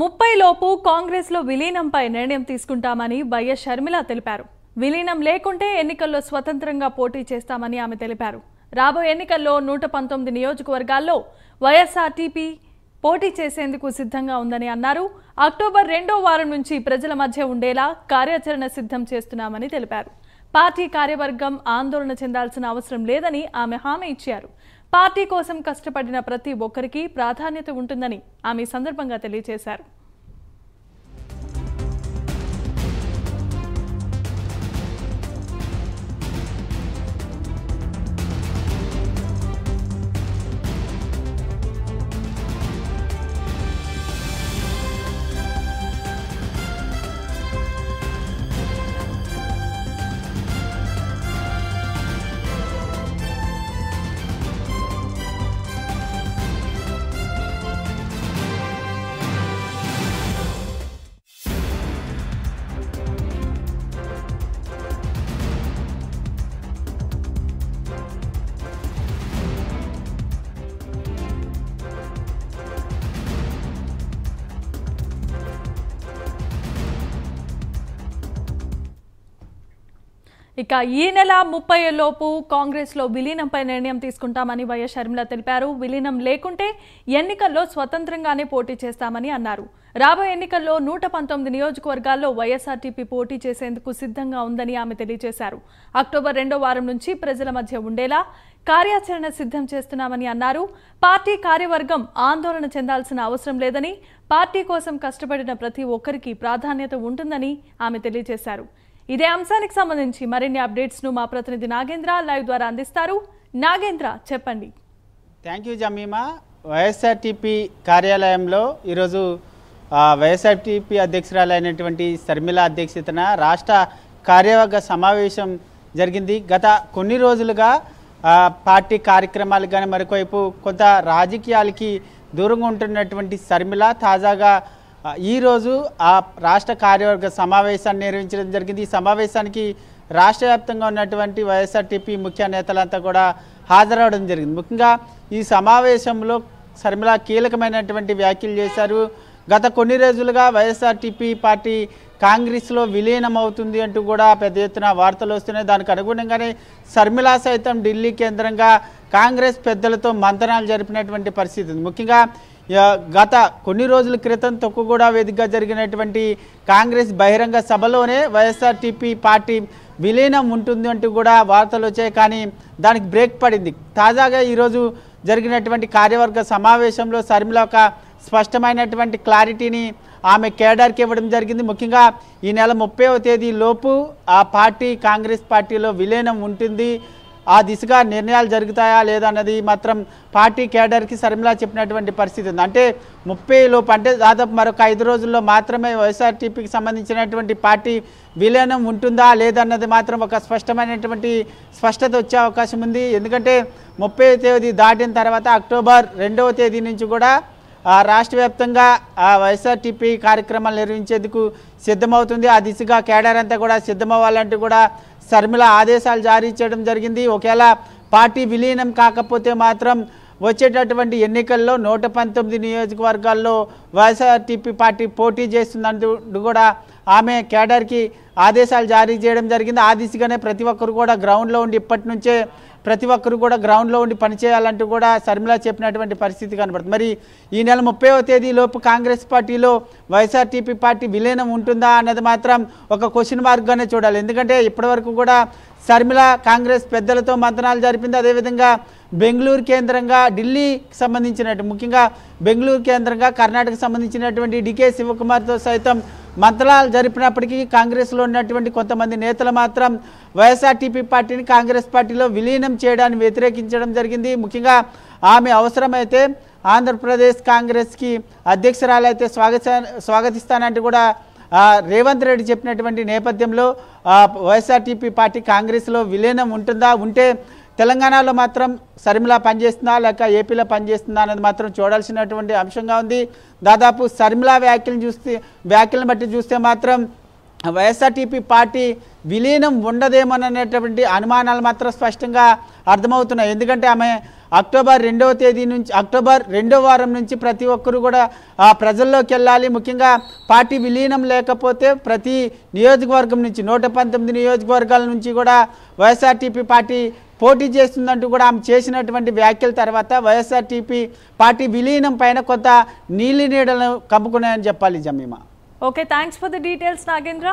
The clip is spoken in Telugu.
ముప్పై లోపు కాంగ్రెస్లో విలీనంపై నిర్ణయం తీసుకుంటామని వైఎస్ షర్మిల తెలిపారు. విలీనం లేకుంటే ఎన్నికల్లో స్వతంత్రంగా పోటీ చేస్తామని ఆమె తెలిపారు. రాబోయే ఎన్నికల్లో నూట పంతొమ్మిది నియోజకవర్గాల్లో వైఎస్ఆర్టీపీ పోటీ చేసేందుకు సిద్ధంగా ఉందని అన్నారు. అక్టోబర్ రెండో వారం నుంచి ప్రజల మధ్య ఉండేలా కార్యాచరణ సిద్ధం చేస్తున్నామని తెలిపారు. పార్టీ కార్యవర్గం ఆందోళన చెందాల్సిన అవసరం లేదని ఆమె హామీ ఇచ్చారు. పార్టీ కోసం కష్టపడిన ప్రతి ఒక్కరికి ప్రాధాన్యత ఉంటుందని ఆమె సందర్భంగా తెలియజేశారు. ఇక ఈ నెల ముప్పై లోపు కాంగ్రెస్లో విలీనంపై నిర్ణయం తీసుకుంటామని వైఎస్ షర్మిల తెలిపారు. విలీనం లేకుంటే ఎన్నికల్లో స్వతంత్రంగానే పోటీ చేస్తామని అన్నారు. రాబోయే ఎన్నికల్లో నూట పంతొమ్మిది నియోజకవర్గాల్లో వైఎస్ఆర్టీపీ పోటీ చేసేందుకు సిద్ధంగా ఉందని ఆమె తెలియజేశారు. అక్టోబర్ రెండో వారం నుంచి ప్రజల మధ్య ఉండేలా కార్యాచరణ సిద్ధం చేస్తున్నామని అన్నారు. పార్టీ కార్యవర్గం ఆందోళన చెందాల్సిన అవసరం లేదని పార్టీ కోసం కష్టపడిన ప్రతి ఒక్కరికి ప్రాధాన్యత ఉంటుందని ఆమె తెలియజేశారు. ఇదే అంశానికి సంబంధించి మరిన్ని అప్డేట్స్ను మా ప్రతినిధి నాగేంద్ర లైవ్ ద్వారా అందిస్తారు. నాగేంద్ర చెప్పండి. Thank you Jemimah. వైఎస్ఆర్టీపీ కార్యాలయంలో ఈరోజు వైఎస్ఆర్టీపీ అధ్యక్షురాలైనటువంటి శర్మిల అధ్యక్షతన రాష్ట్ర కార్యవర్గ సమావేశం జరిగింది. గత కొన్ని రోజులుగా పార్టీ కార్యక్రమాలు కానీ మరొకవైపు కొంత రాజకీయాలకి దూరంగా ఉంటున్నటువంటి శర్మిల తాజాగా ఈరోజు ఆ రాష్ట్ర కార్యవర్గ సమావేశాన్ని నిర్వహించడం జరిగింది. ఈ సమావేశానికి రాష్ట్ర వ్యాప్తంగా ఉన్నటువంటి వైఎస్ఆర్టీపీ ముఖ్య నేతలంతా కూడా హాజరవడం జరిగింది. ముఖ్యంగా ఈ సమావేశంలో శర్మిల కీలకమైనటువంటి వ్యాఖ్యలు చేశారు. గత కొన్ని రోజులుగా వైఎస్ఆర్టీపీ పార్టీ కాంగ్రెస్లో విలీనం అవుతుంది అంటూ కూడా పెద్ద ఎత్తున వార్తలు వస్తున్నాయి. దానికి అనుగుణంగానే శర్మిల సైతం ఢిల్లీ కేంద్రంగా కాంగ్రెస్ పెద్దలతో మంతనాలు జరిపినటువంటి పరిస్థితి ఉంది. ముఖ్యంగా గత కొన్ని రోజుల క్రితం తొక్కుగూడ వేదికగా జరిగినటువంటి కాంగ్రెస్ బహిరంగ సభలోనే వైఎస్ఆర్టీపీ పార్టీ విలీనం ఉంటుంది అంటూ కూడా వార్తలు వచ్చాయి. కానీ దానికి బ్రేక్ పడింది. తాజాగా ఈరోజు జరిగినటువంటి కార్యవర్గ సమావేశంలో శర్మిల ఒక స్పష్టమైనటువంటి క్లారిటీని ఆమె కేడర్కి ఇవ్వడం జరిగింది. ముఖ్యంగా ఈ నెల ముప్పైవ తేదీ లోపు ఆ పార్టీ కాంగ్రెస్ పార్టీలో విలీనం ఉంటుంది. ఆ దిశగా నిర్ణయాలు జరుగుతాయా లేదన్నది మాత్రం పార్టీ కేడర్కి శర్మిల చెప్పినటువంటి పరిస్థితి ఉంది. అంటే ముప్పై లోపు అంటే దాదాపు మరొక ఐదు రోజుల్లో మాత్రమే వైఎస్ఆర్టీపీకి సంబంధించినటువంటి పార్టీ విలీనం ఉంటుందా లేదన్నది మాత్రం ఒక స్పష్టమైనటువంటి స్పష్టత వచ్చే అవకాశం ఉంది. ఎందుకంటే ముప్పై తేదీ దాటిన తర్వాత అక్టోబర్ రెండవ తేదీ నుంచి కూడా రాష్ట్ర వ్యాప్తంగా ఆ వైఎస్ఆర్టీపీ కార్యక్రమాలు నిర్వహించేందుకు సిద్ధమవుతుంది. ఆ దిశగా కేడర్ అంతా కూడా సిద్ధమవ్వాలంటూ కూడా శర్మిల ఆదేశాలు జారీ చేయడం జరిగింది. ఒకవేళ పార్టీ విలీనం కాకపోతే మాత్రం వచ్చేటటువంటి ఎన్నికల్లో నూట పంతొమ్మిది నియోజకవర్గాల్లో వైఎస్ఆర్టీపీ పార్టీ పోటీ చేస్తుందంటూ కూడా ఆమె కేడర్కి ఆదేశాలు జారీ చేయడం జరిగింది. ఆ దిశగానే ప్రతి ఒక్కరు కూడా గ్రౌండ్లో ఉండి ఇప్పటి నుంచే ప్రతి ఒక్కరు కూడా గ్రౌండ్లో ఉండి పనిచేయాలంటూ కూడా శర్మిల చెప్పినటువంటి పరిస్థితి కనబడుతుంది. మరి ఈ నెల ముప్పైవ తేదీలోపు కాంగ్రెస్ పార్టీలో వైఎస్ఆర్టీపీ పార్టీ విలీనం ఉంటుందా అన్నది మాత్రం ఒక క్వశ్చన్ మార్క్గానే చూడాలి. ఎందుకంటే ఇప్పటివరకు కూడా శర్మిల కాంగ్రెస్ పెద్దలతో మంతనాలు జరిపింది. అదేవిధంగా బెంగళూరు కేంద్రంగా ఢిల్లీకి సంబంధించినట్టు ముఖ్యంగా బెంగళూరు కేంద్రంగా కర్ణాటక సంబంధించినటువంటి డికే శివకుమార్తో సైతం మంత్రాలు జరిపినప్పటికీ కాంగ్రెస్లో ఉన్నటువంటి కొంతమంది నేతలు మాత్రం వైఎస్ఆర్టీపీ పార్టీని కాంగ్రెస్ పార్టీలో విలీనం చేయడాన్ని వ్యతిరేకించడం జరిగింది. ముఖ్యంగా ఆమె అవసరమైతే ఆంధ్రప్రదేశ్ కాంగ్రెస్కి అధ్యక్షురాలైతే స్వాగత స్వాగతిస్తానంటూ కూడా రేవంత్ రెడ్డి చెప్పినటువంటి నేపథ్యంలో వైఎస్ఆర్టీపీ పార్టీ కాంగ్రెస్లో విలీనం ఉంటుందా? ఉంటే తెలంగాణలో మాత్రం శర్మిల పనిచేస్తుందా లేక ఏపీలో పనిచేస్తుందా అనేది మాత్రం చూడాల్సినటువంటి అంశంగా ఉంది. దాదాపు శర్మిల వ్యాఖ్యలు చూస్తే వ్యాఖ్యలను బట్టి చూస్తే మాత్రం వైఎస్ఆర్టీపీ పార్టీ విలీనం ఉండదేమోననేటువంటి అనుమానాలు మాత్రం స్పష్టంగా అర్థమవుతున్నాయి. ఎందుకంటే ఆమె అక్టోబర్ రెండవ తేదీ నుంచి అక్టోబర్ రెండో వారం నుంచి ప్రతి ఒక్కరు కూడా ఆ, ప్రజల్లోకి వెళ్ళాలి. ముఖ్యంగా పార్టీ విలీనం లేకపోతే ప్రతి నియోజకవర్గం నుంచి నూట పంతొమ్మిది నియోజకవర్గాల నుంచి కూడా వైఎస్ఆర్టీపీ పార్టీ పోటీ చేస్తుందంటూ కూడా ఆమె చేసినటువంటి వ్యాఖ్యల తర్వాత వైఎస్ఆర్టీపీ పార్టీ విలీనం పైన కొంత నీలి నీడలను కమ్ముకున్నాయని చెప్పాలి Jemimah. Okay thanks for the details Nagendra.